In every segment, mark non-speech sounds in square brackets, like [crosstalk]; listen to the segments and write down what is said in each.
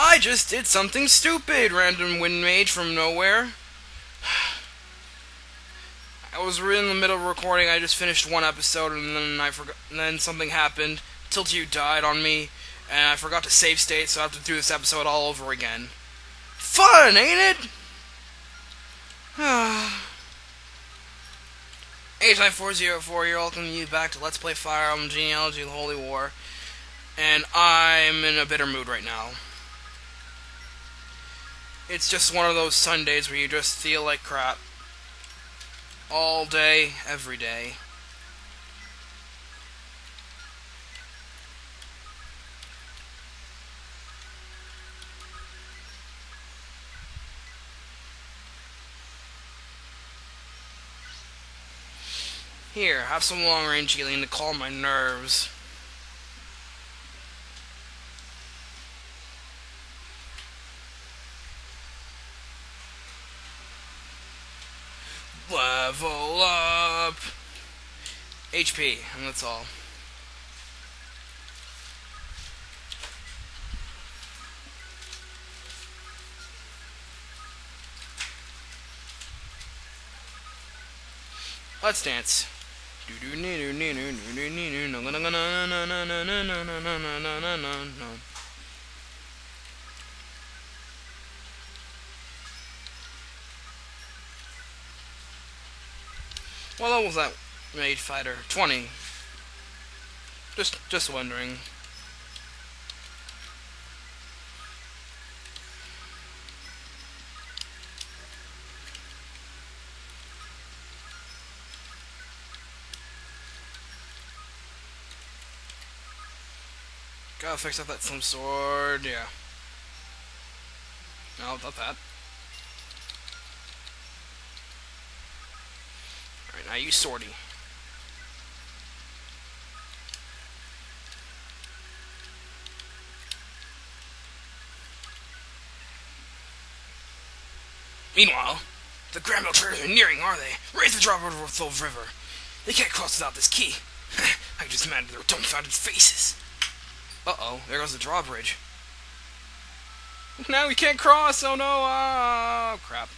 I just did something stupid, random wind mage from nowhere. [sighs] I was in the middle of recording. I just finished one episode, and then I forgot. Then something happened. Tiltyu died on me, and I forgot to save state, so I have to do this episode all over again. Fun, ain't it? [sighs] MageKnight404, you're welcome you back to Let's Play Fire Emblem Genealogy of the Holy War. And I'm in a bitter mood right now. It's just one of those Sundays where you just feel like crap. All day, every day. Here, have some long range healing to calm my nerves. Level up! HP, and that's all. Let's dance. What level was that mage fighter? 20. Just just wondering. Gotta fix up that slim sword, yeah. No, not that. Use swordy. Meanwhile, the Grannvale traders are nearing, are they? Raise the drawbridge over the river. They can't cross without this key. [laughs] I can just imagine their dumbfounded faces. Uh-oh, there goes the drawbridge. Now we can't cross, oh no, oh crap.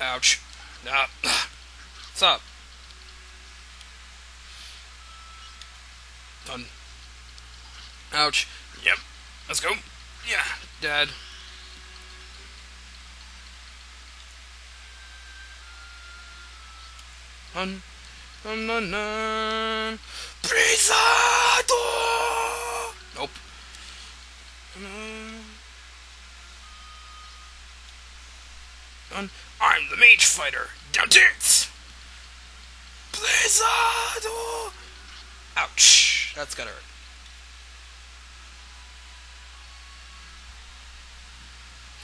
Ouch. Ah. [clears throat] What's up? Done. Ouch. Yep. Let's go. Yeah, dead. Dun, dun, dun, dun. Brisado! Nope. Dun. I'm the mage fighter. Down tits! Blizzado! Ouch. That's gotta hurt.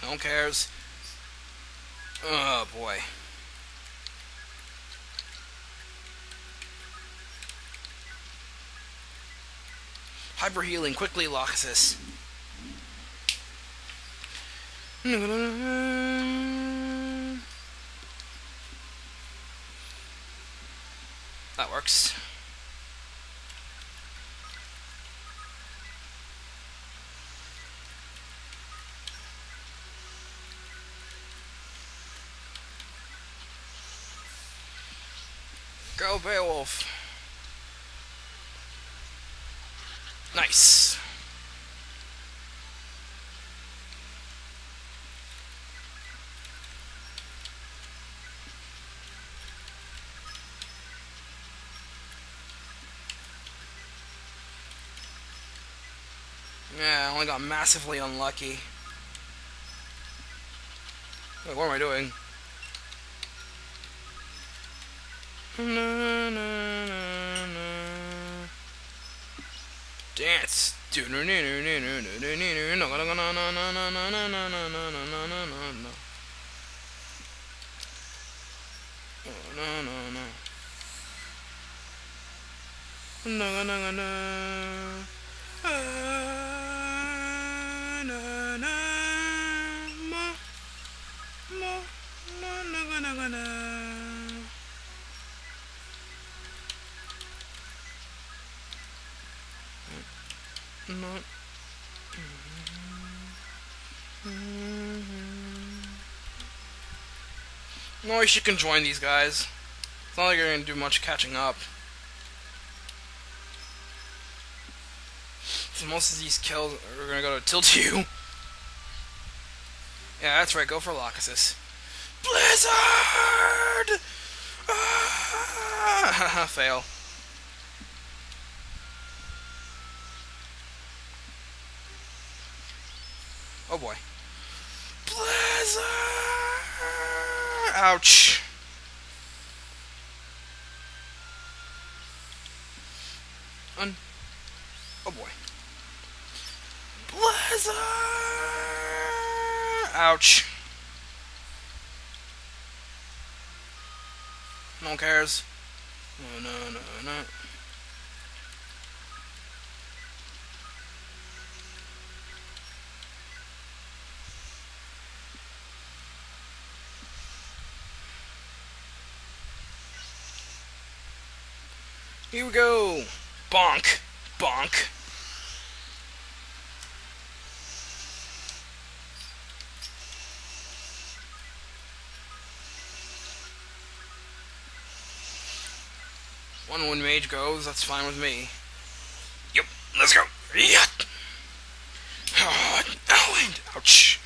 No one cares. Oh boy. Hyper healing quickly, Loxus. That works. Go Beowulf. Nice. Yeah, I only got massively unlucky. Wait, what am I doing? Dance. Banana. No. No, you can join these guys. It's not like you're gonna do much catching up. So most of these kills are gonna go to Tiltyu. [laughs] Yeah, that's right, go for Lachesis. Blizzard! Ah! [laughs] Fail. Oh boy. Blizzard! Ouch. Un oh boy. Blizzard! Ouch. No one cares. No, no, no, no. Here we go. Bonk. Bonk. One when mage goes, that's fine with me. Yep, let's go. Yep. Oh, ouch.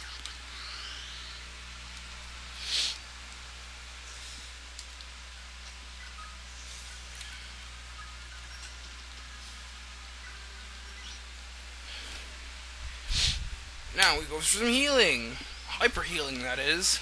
Now we go for some healing. Hyper healing, that is.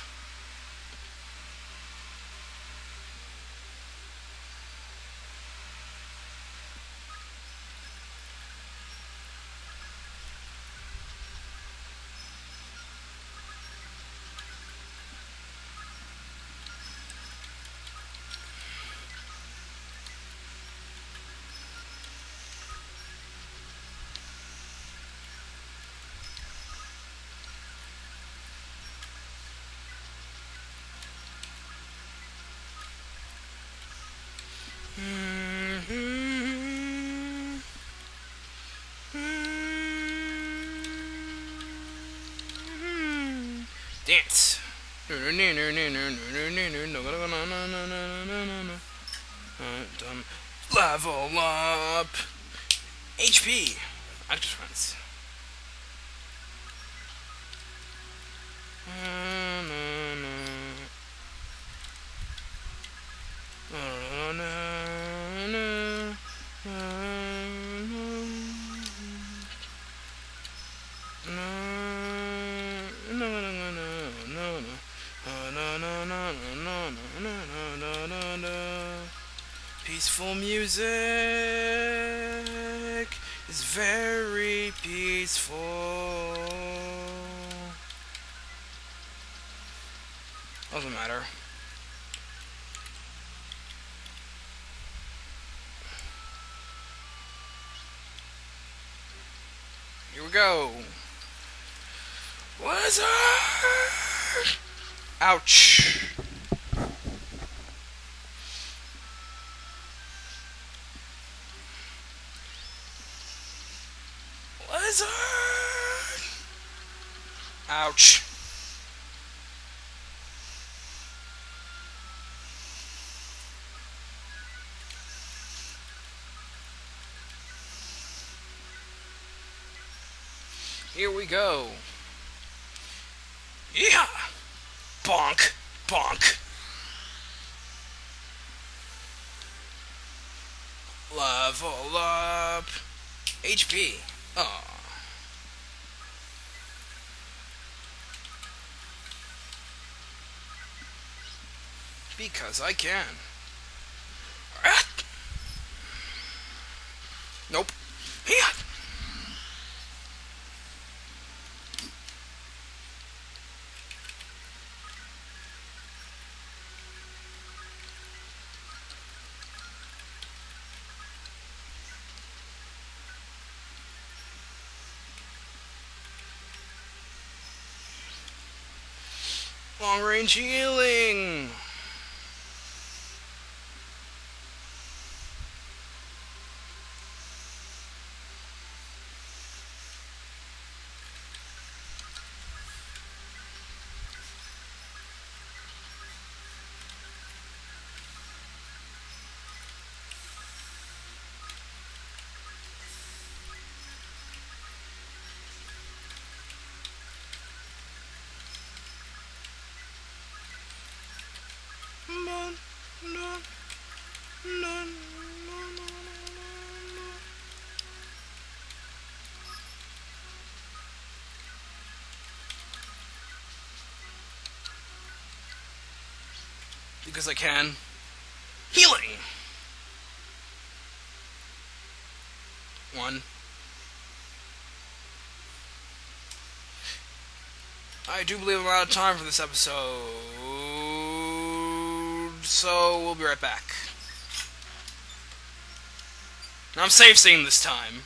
Dance. Level up. HP. Active defense. Peaceful music is very peaceful. Doesn't matter. Here we go. Wizard! Ouch. Ouch. Here we go. Yeah! Bonk! Bonk! Level up! HP. Oh. Because I can. Nope. Long range healing. Because I can. Healing! One. I do believe I'm out of time for this episode so we'll be right back. I'm safe seeing this time.